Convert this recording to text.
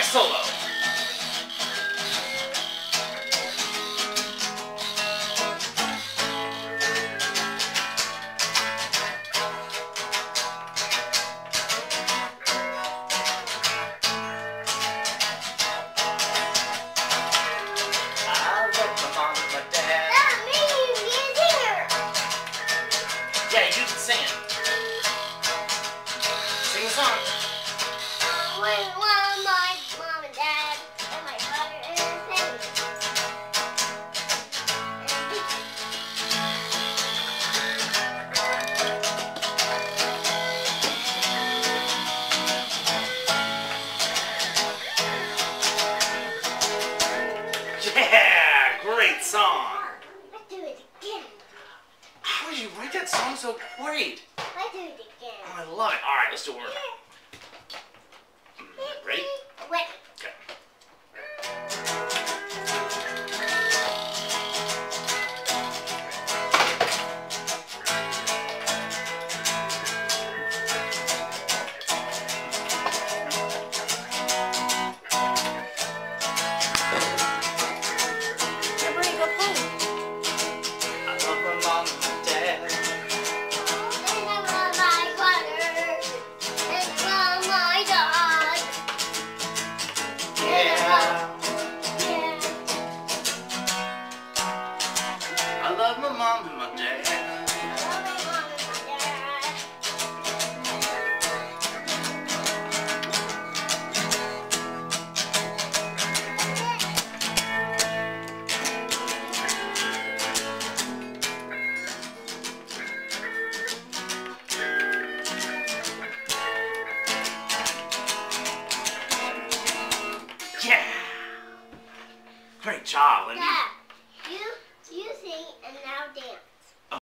a solo. I love my mom and my dad. Yeah, great song. Let's do it again. How did you write that song so great? Let's do it again. Oh, I love it. All right, let's do it love my mom and my dad. I love my mom and my dad. Yeah. Great job, Lindy. Dad, you you sing and now dance.